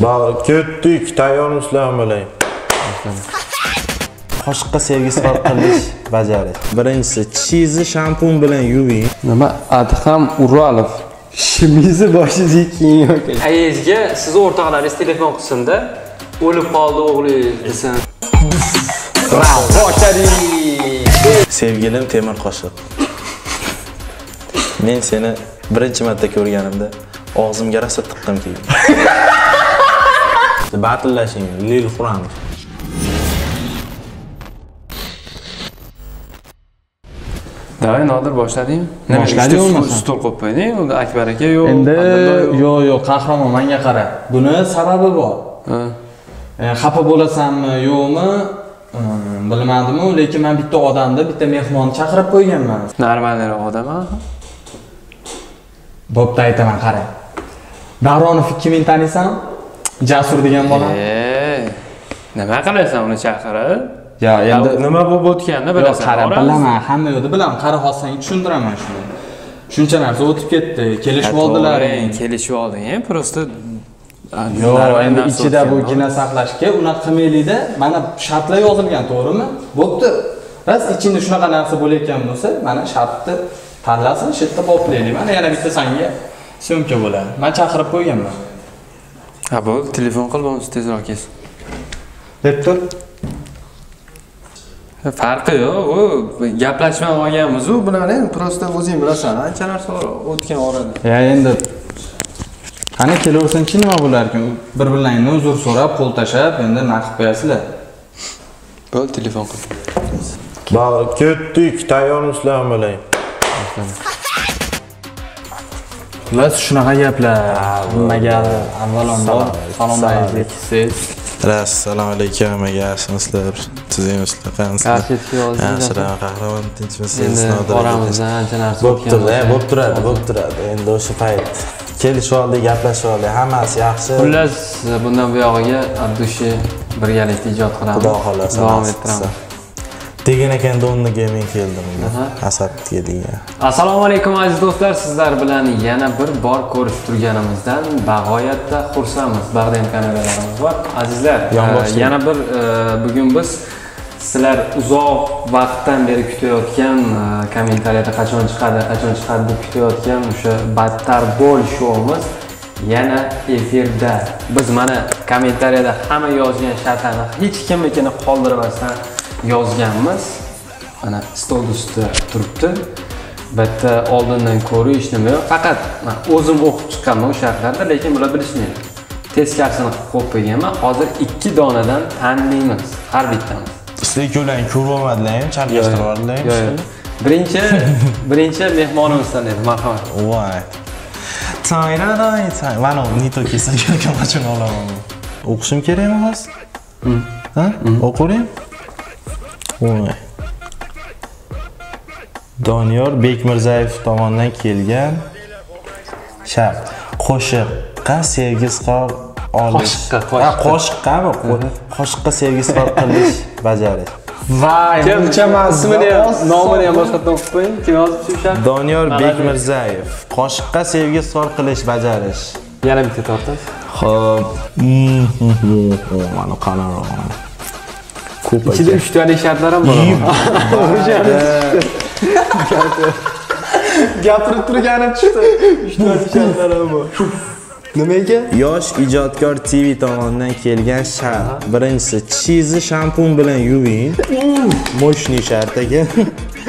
Bak ketdik, tayyormisilar bo'ling. Qoshiqqa sevgi izhor qilish bajarish. Birinchisi, tishni shampun bilan yuving. nima adham uralov ishingizni boshiga keyin yoki ayezga sizni o'rtoqlaringiz telefon qilsinda o'lib qoldi o'g'lingiz desin Sevgilim temir qoshiq. Men seni birinchi marta ko'rganimda og'zimga rosa tiqqim keldi. Batillashing, lil quramiz. davay nodir boshladingmi Boshladi Uchta bo'lmasa. stul qo'yib qo'yding unda akbar aka yo'q endi yo'q. yo'q qahramon menga qara buni sababi bor xafa bo'lasanmi yo'qmi bilmadimu lekin man bitta odamni bitta mehmonni chaqirib qo'yganman normalniroq odam bo'pti aytaman qarang davronovni kimini taniysan jasur degan bola. Nima qilasan uni chaqirib? Yo endi nima bo'lib o'tganini bilasan qara bilaman hamma yo'qni bilaman qara hozir tushuntiraman shuni. Shuncha narsa o'tib ketdi kelishib oldilar To'g'ri, kelishib olding просто yo'q endi ichida bu gina saqlashga unaqa qilmaylikda. Mana shartlar yozilgan to'g'rimi? Bo'pti. Rost ichingda shunaqa narsa bo'layotgan bo'lsa mana shartni tanlasin shu yerda boplaylik mana yana bitta sanga syomka bo'ladi. Man chaqirib qo'yganman ha bo'ldi telefon qil bo'lmasa tezroq kelsin deb tur farqi yo'q u gaplashmay olganmiz u bilan endi просто o'zing bilasan ancha narsa o'tgan orada ya endi qani kelaversinchi nima bo'larkan bir birlaringni uzr so'rab qo'l tashlab endi nima qilib qo'yasizlar bo'ldi telefon qil. Ketdik, tayyormisilar bo'ling. Xullas shunaqa gaplar nimaga avvalambor salom alaykum siz Assalomu alaykum, yaxshimisizlar? Tuzingmisizlar? Qanaqa? Yaxshi yetib Yaxshilar, qahramon tinchmisiz? endi Nodir oramizda ancha narsa Bo'p o'tgan turdi, bo'lib turadi, bo'lib turadi. Endi o'sha payt kelishib oldik, gaplashib oldik, hammasi yaxshi. xullas bundan buyog'iga abdushi birgalikda ijod qilamiz Xudo xohlasa davom ettiramiz Degan ekan doniga men keldim. Asabga degan. assalomu alaykum aziz do'stlar. Sizlar bilan yana bir bor ko'rishib turganimizdan bag'oyatda xursandmiz. Bag'dam kanallarimiz bor. Azizlar e, yana bir e, bugun biz sizlar uzoq vaqtdan beri kutayotgan e, kommentariyada qachon chiqadi qachon chiqadi deb kutayotgan o'sha battar bo'l shouimiz yana efirda. Biz mana kommentariyada hamma yozgan shartlarni hech kimnikini qoldirmasdan yozganmiz mana stol ustida turibdi bitta oldindan ko'rish nima yo'q faqat man o'zim o'qib chiqqanman o'sha shartlarda lekin bular bilishmaydi teskarisini qilib qo'yib qo'yganman hozir ikki donadan tanlaymiz har bittamiz Sizlar ikkovlaring ko'rib olmadilar ham, chalkashtirib yo'q. birinchi birinchi mehmonimiz tanlaydi marhamat Voy. Tayranay, tay. Mana nito kelsa kelgan machun olaman. O'qishim kerakmi hozir? Ha? O'qivering? Voy. Doniyor Bekmirzayev tomonidan kelgan shart. Qo'shiqqa sevgi izhor olish. Qo'shiqqa, qo'shiqqami? Qo'shiqqa sevgi izhor qilish bajarish. vay buncha ismini ham nomini ham boshqatdan o'qib qo'ying kim yozib shu shart Doniyor. Bekmirzayev. Qo'shiqqa sevgi izhor qilish bajarish. yana bitta tortib Xo'p. Mana qanaqa. Ko'p ichida uchtalik shartlar ham bor gapirib turgani tushdi uchtalik shartlar ham bor nima ekan Yosh ijodkor TV tomonidan kelgan shart. Birinchisi, tishingizni shampun bilan yuving. Moshniy shart ekan.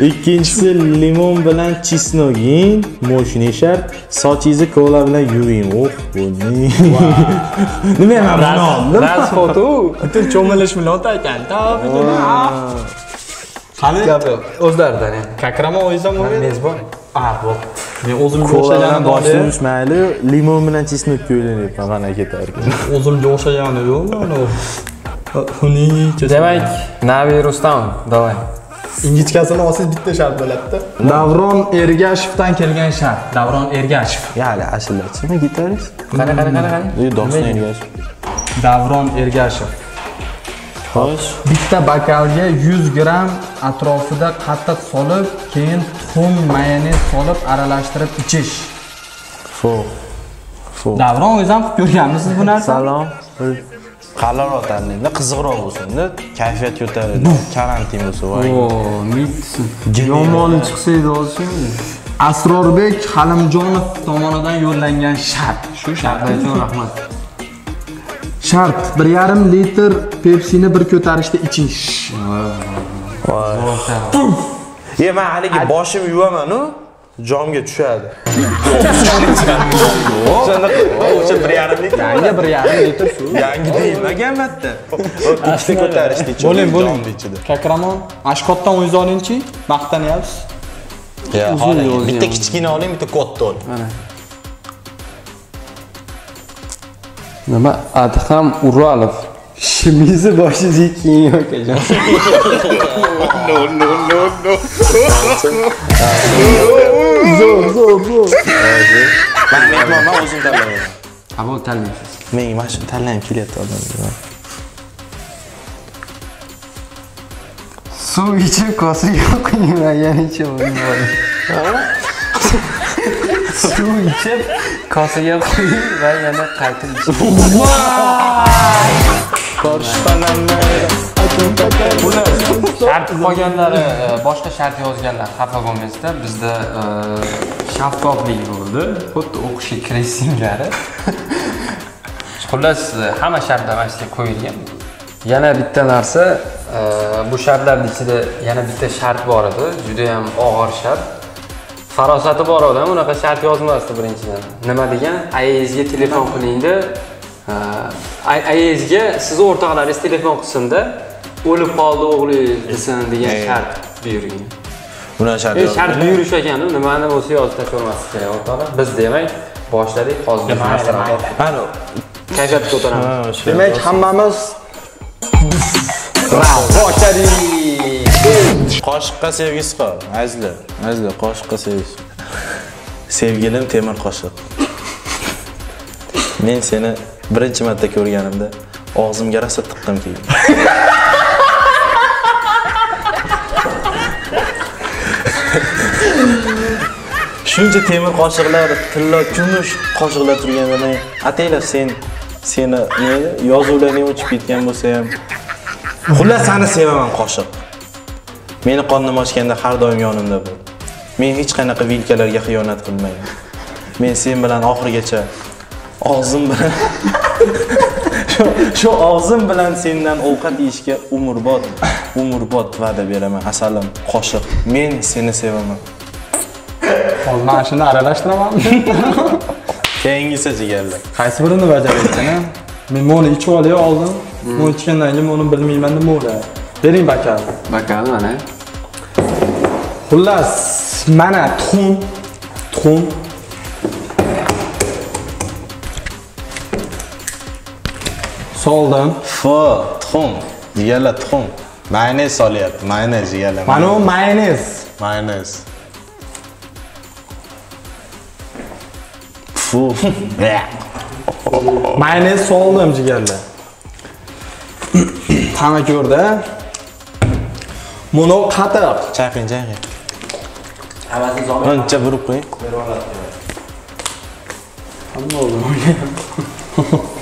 Ikkinchisi, limon bilan chesnok yeng. Moshniy shart. Sochingizni kola bilan yuving. Oh, bu ne? Nima ham buni oldim? rasfotu butun cho'milish milot ekan qani o'zlaridan endi kakrama o'yisam mezbon ah bo'p men o'zimga o'xshagan boshlanish mayli, limon bilan chesnok ko'ylanyapman mana ketar ekan. o'zimga o'xshagani Huniki. demak navi rustam давай ingichkasini olsangiz bitta shart bo'ladida. Davron ergashevdan kelgan shart. Davron ergashev. Ya'ni ashulachimi gitarist? qani qani qani qani? Ey, doston ergash. davron ergashev. Xo'sh. bitta bokalga 100 gramm atrofida qatiq solib keyin tuxum mayonez solib aralashtirib ichish. Fo. Fo davron o'zi ham qilib ko'rganmisiz bu narsani Salom. Qalinroq tanlaydi, qiziqroq bo'lsin-da, kayfiyat ko'taradi. Karantin bo'lsa, voy. yomoni chiqsa edi hozir asrorbek halimjonov tomonidan yo'llangan shart. Shu shart uchun rahmat. Shart bir yarim litr pepsini bir ko'tarishda ichish Ye, men haligi boshim yuvaman-u, jomga tushadi. O'shanda o'sha bir yarim litr. yangi bir yarim litr suv Yangi deyilmagan-da. Ikkita ko'tarishdi ichida. bo'ling bo'ling ichida. kakramon ashkotdan o'zingiz olingchi maqtanyapsiz yo'l bitta kichkina oling, bitta katta oling. nima adham uralov shimizni boshiga keyin akajon Men mehmonman, o'zim tanlayman. qabul tanlaysiz Men mana shu tanlayman kelyapti odam. suv ichib kosiga quymaganicha o'ynaydi suv ichib kosiga quying va yana qaytib iching shart qolganlari e, boshqa shart yozganlar xafa bo'lmaysizlar. Bizda e, shaffoflik bo'ldi. Xuddi o'qishga kirish singari xullas hamma shartlar mana shu yerga qo'yilgan. Yana bitta narsa e, bu shartlarni ichida yana bitta shart bor edi. Judayam og'ir shart. Farosati bor odam unaqa shart yozmasdi birinchidan. Nima degan? Ayangizga telefon qilingda ayangizga sizni o'rtoqlaringiz telefon qilsinda o'lib qoldi o'g'lingiz desin degan shart buyurgan Buni shart e, shart buyurish ekanu nimani bo'lsa yozib tashlayolmaslik kerak o'rtoqlar. Biz demak boshladik hozir Mana kayfiyatni ko'taramiz demak hammamiz Qoshiqqa sevgisi qol. Azizlar, azizlar, qoshiqqa sevgisi. Sevgilim temir qoshiq. Men seni birinchi marta ko'rganimda og'zimga rosa tiqqim keldi. Shuncha temir qoshiqlar, tilla kumush qoshiqlar turganda man ataylab sen seni nima yozuvlaring o'chib ketgan bo'lsa ham Xullas seni sevaman qoshiq. Meni qornim ochganda har doim yonimda bo'l. Men hech qanaqa vilkalarga xiyonat qilmayman. Men sen bilan oxirigacha og'zim bilan shu, og'zim bilan sendan ovqat yeyishga umrbod, umrbod va'da beraman. Asalim, qoshiq. Men seni sevaman. hozir mana shuni aralashtiramanmi Keyingisi jigarlar. qaysi birini bajaryapsan a men buni ichib olay oldin buni ichgandan keyin buni bilmayman nima bo'ladi bering bakal bakal mana xullas mana tuxum tuxum soldim Fo, tuxum. Jigarlar tuxum. Mayonez solyapti. Mayonez jigarlar. mana bu mayonez Mayonez. Fu. mayonez soldim jigarlar hamma ko'rdi buni qatiq Chaqing, chaqing. Ancha burib qo'ying.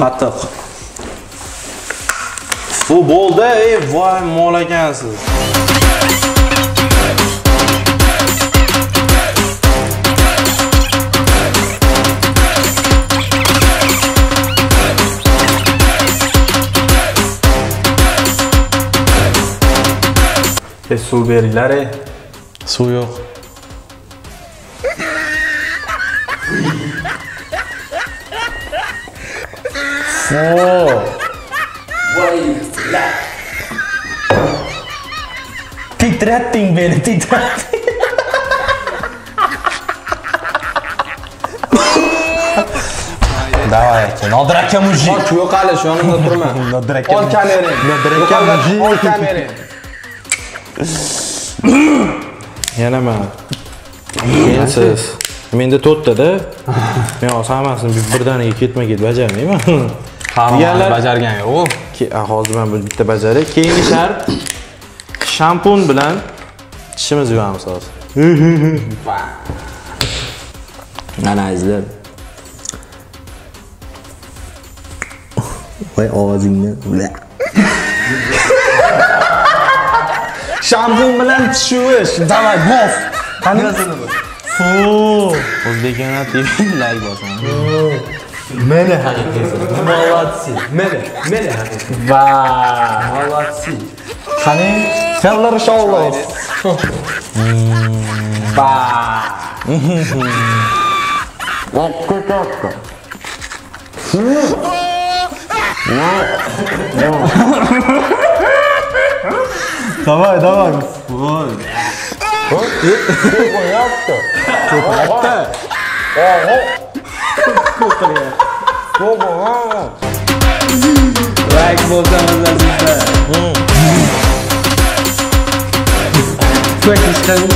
Qattiq. Fu bo'ldi, ey, voy mol ekansiz. e suv beringlar ey Suv yo'q. Titratding beni, titratding. Давай, aka, Nodir aka mujik. Ol yo'q hali shu yonimda turma Nodir aka. ol kamerang Nodir aka mujik. ol kamerang Yana man. Keyin siz. Menda to'rtta-da. Men hozir hammasini bir- birdaniga ketma-ket bajarmayman. Hamma Deganlar- bajargan yo'q Ke- a, hozir men bir bitta bajaray. Keyingi shart shampun bilan tishimizni yuvamiz hozir. Mana azizlar. voy ovozingni shampun bilan tish yuvish давай qanaqasini bu. Fu o'zbekona tv layk bosaman meni haqiqiysi молодцы meni meni haqiqiy va молодцы qani Feller Showlos va Давай, давай. Ой. Like bo'lsangiz azizlar. Quick chiqadi.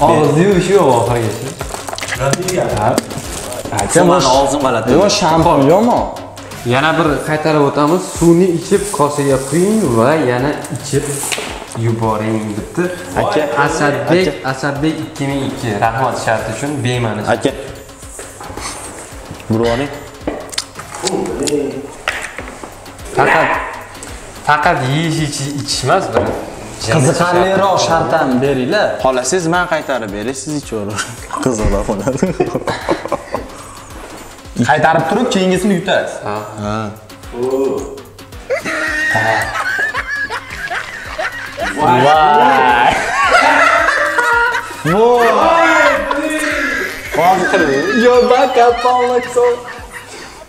Og'izni yuvish yo'q oxirigacha. Mani og'zim g'alati. Yo, shampun yomon. Yana bir qaytarib o'tamiz. Suvni ichib kosaga quying va yana ichib yuboring debdi. Aka, Asadbek, Asadbek 2002 rahmat sharti uchun bema'ni. aka burib oling Faqat faqat yeyish ichish emas bir. Qiziqarliroq shartam beringlar. xohlasangiz man qaytarib beray siz ichaveravering qiziqroq bo'ladi Qaytarib turib, keyingisini yutasiz. Vay. Yo, baka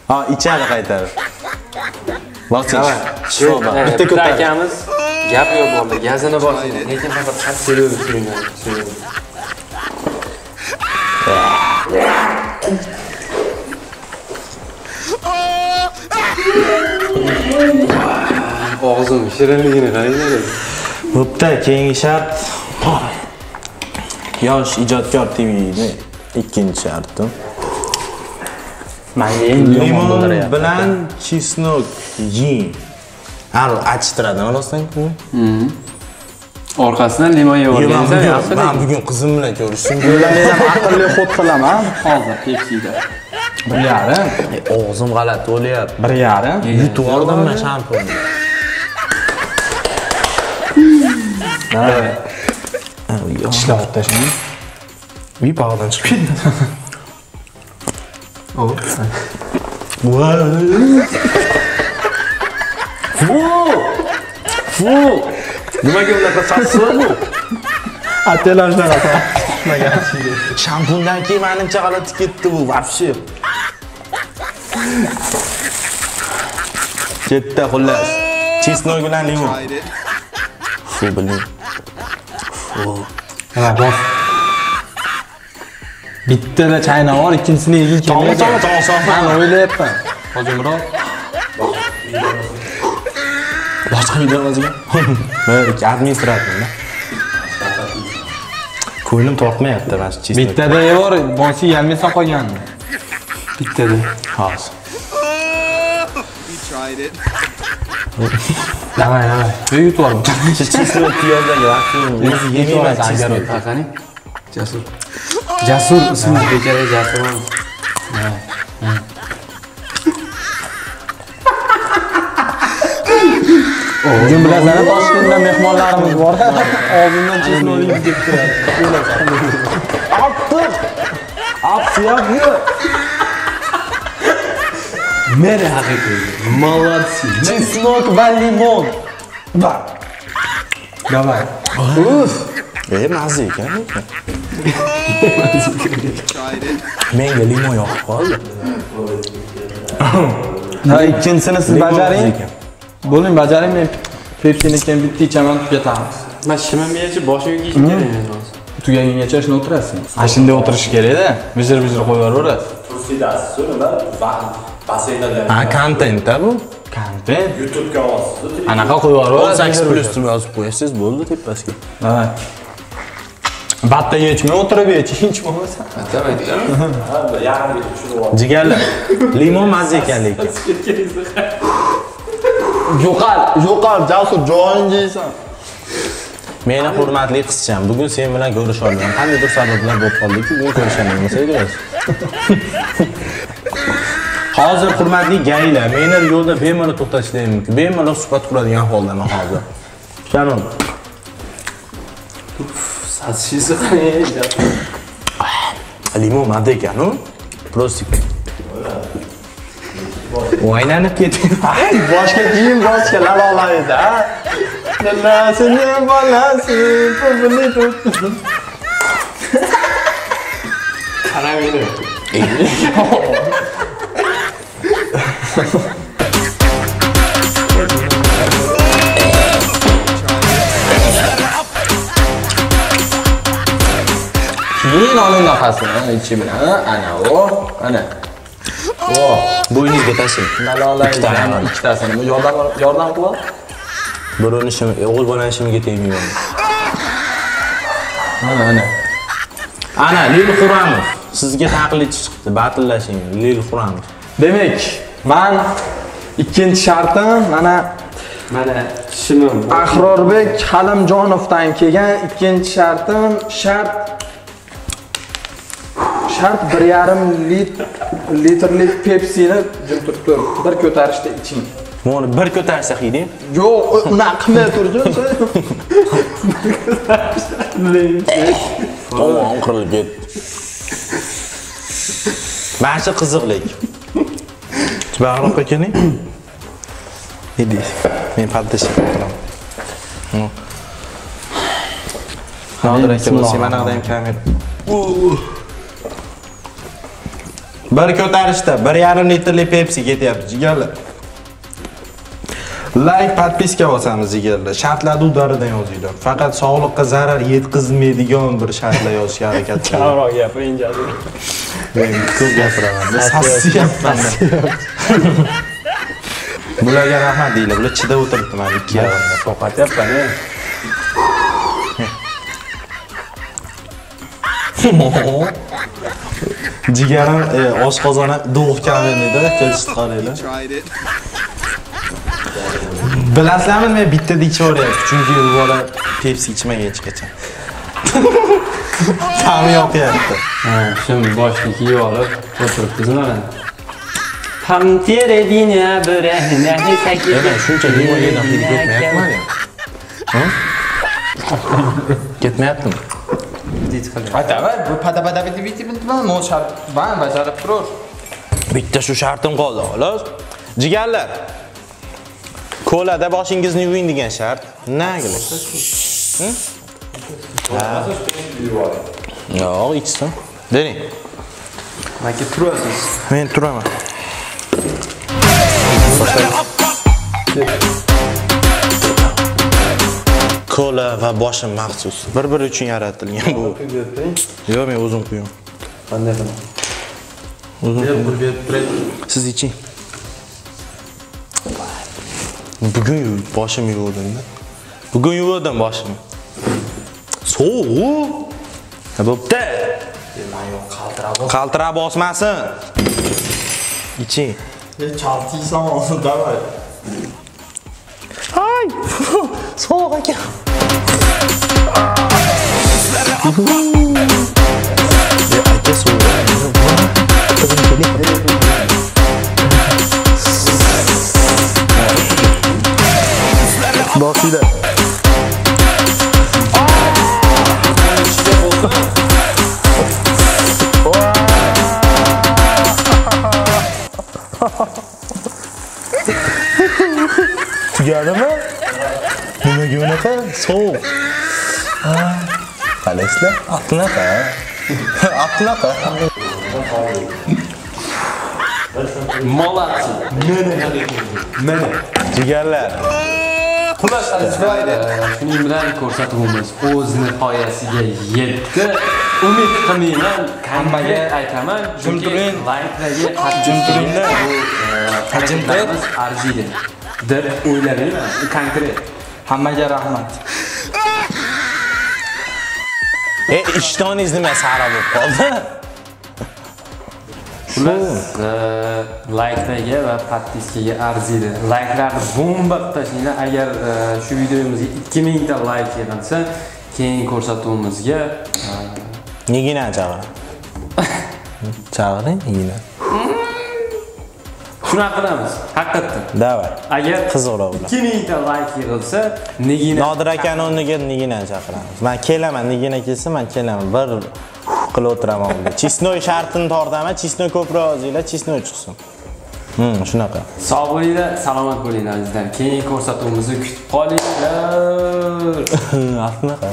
ha ichadi qaytarib Bitta Bitta ko'tar. akamiz gap yo'q bo'ldi. Gazini boshlaydi. Lekin faqat qattiq Og'zim shirinligini qaranglar. bo'pti keyingi shart. Yosh ijodkor tvni ikkinchi sharti Menga eng yomon limon bilan chesnok yeng al achishtiradimi rostdan Orqasidan limon yeb man olgansan, bugun yaxshi. man bugun qizim bilan ko'rishdim Men ham aqlli xod qilaman. Hozir Pepsi'da. Bir yarim, og'zim g'alati bo'lyapti. Bir yarim. yutib oldim man shamponni Ishlab tashlang. uy bog'dan chiqib ketdi nimaga unaqa sassiq bu Atelar shunaqa. shampundan keyin manimcha g'alati ketdi bu вообще. Ketdi xullas chesnoy bilan limon fu bilmayman Ha, bos. Bittada chaynab ol, ikkinchisini yegin kelmaydi. To'g'ri, to'g'ri, to'g'ri. Men o'ylayapman. Hozirroq. boshqa video emasgan bir administratorda ko'nglim tortmayapti mana shu Bittada yevor, bonsi yalmaysan qolganmi? Bittada. hozir Davay, davay. Yo yutib ol. shu chesnoy piyozdagi vaqtingiz yemayman agar chesnoy Qani? Jasur. Jasur ismi bechara Jasur. Bugun bilasizlar, Toshkentdan mehmonlarimiz bor. Oldindan chesnoy yeb deb turadi. Meri haqiqiy. Молодцы. Va limon. Va. Davay. e mazza ekan lekin menga limon yoqib qoldi Ha, ikkinchisini siz bajaring. Bo'ling, bajaring men Pepsi'ni keyin bitta ichaman, tugatamiz. Men shimimga yechib boshimga kelaman hozir. Tugagungacha shuni o'tirasiz. Ana shunday o'tirish kerak-da. Bijir-bijir qo'yib yuboraverasiz. ha kontentda bu Kontent. YouTube'ga olasiz. Anaqa qo'yib yuboraverasiz. 18 plyus deb yozib qo'yasiz bo'ldi tepasiga Ha. Batta yechmay o'tirib yech, hech bo'lmasa. Aytam, aytam. jigarlar limon mazza ekan lekin yo'qol yo'qol jasur joyingga yeysan Meni hurmatli qizcham, bugun sen bilan ko'risha olmadim. Qandaydir sabablar bo'lib qoldiki, bugun biz. Hozir hurmatli gaylar, meni yo'lda bemalol to'xtatishlari mumkin. Bemalol suhbat quradigan holdaman hozir. Shalom. Sasishisi qanday? Limon madda ekan-u. Prostik. O'ylanib keting. boshqa kiyim boshqa lalolaydi ha Lalasini bolasi pulni tut Qarab meni. keyin oling nafasini ichi bilan ana o ana o Bo'yningizga tashlang. lalolaydi Ikkitani. ikkitasini yordam yordam qilib bolani shimiga tegmayman. ana ana Ana Lil Xuramov. Sizga taqlid chiqdi. Batillashing. Lil Xuramov. demak man ikkinchi shartim mana Mana shimim. ahrorbek halimjonovdan kelgan ikkinchi shartim shart shart bir yarim lit- litrlik pepsini jim turib tur bir ko'tarishda iching Buni bir ko'tarsa qiyding. yo'q unaqa qilmay turchi Tovon qirilib ketdi. Mana shu qiziqlik. Bag'roqqa keling. Idi. Men paddashib qolaman. Nodir aka bo'lsa, mana ham kamera. Bir ko'tarishda 1,5 litrli Pepsi ketyapti, jigarlar. Like, podpiska bosamiz jigarlar. Shartlarni udaridan yozinglar. Faqat sog'liqqa zarar yetkazmaydigan bir shartlar yozishga harakat qiling. Kamroq gapiring jazir. Men ko'p gapiraman. Sassiyapman. Bularga rahmat deylar. Bular chidab o'tiribdi mana ikki yog'imda. Qo'rqatyapman-a. Jigarim e, oshqozoni dog' kamerada kelishib qaranglar. Bilasizlarmi men bittada ichaveryapti, chunki u bola Pepsi ichmagan hechqachon. Ta'mi yoqyapti. Ha, shim boshni kiyib olib o'tiribmiz mana. Ham tere dina birahna sakit. Demak, shuncha ketmayaptimi? Bu biti biti bilan mo shart ban bajarib turur. Bitta shu shartim qoldi, xolos. Jigarlar. Kolada boshingizni yuving degan shart. Nagilar. Yo'q, ichsin. Dering. Maka turasiz. Men turaman. Kola va boshim maxsus. Bir-biri uchun yaratilgan bu. Yo'q, men o'zim quyaman. Qanday qilaman? O'zim Siz iching. Bugun yuv, boshim yuvdim-da. Bugun yuvdim boshimni. Sovuq. Ha bo'pti. Qaltirab bosmasin. Iching. Chaltiysan davay. Ay! Sovuq ekan. Ya aka sovuq. Basile. Gördün mü? Bunu güne kadar soğuk. Kalesle aklına kadar. aklına kadar. Malatsın. Mene. Mene. Ciğerler. Молодцы. Jigarlar. Shuning bilan ko'rsatuvimiz o'z nihoyasiga yetdi. Umid qilmayman, hammaga aytaman, chunki Jumturing. layklarga qattiq Jumturingda. harakatlarimiz arziydi deb o'ylayman. Konkret. Hammaga rahmat. E, ishtoningiz nima sara bo'lib qoldi? E, laykdagi va podpiskaga arziydi. Layklarni bomba qilib tashlanglar. Agar shu videomizga 2000 ta layk yig'ilsa, keyingi ko'rsatuvimizga Nigina chaqir. Chaqiring, nigina. shunaqa qilamiz. Haqiqatdan. Davay. Agar Qiziqroq ular. 2000 ta layk yig'ilsa, nigina Nodir akani o'rniga nigina chaqiramiz. Men kelaman, nigina kelsa men kelaman. Bir qilib o'tiraman unda. Chisnoy shartini tortaman, chisnoy ko'proq yozinglar, chisnoy chiqsin. Hmm, shunaqa. Sog' bo'linglar, salomat bo'linglar azizlar. Keyingi ko'rsatuvimizni kutib qolinglar. Shunaqa.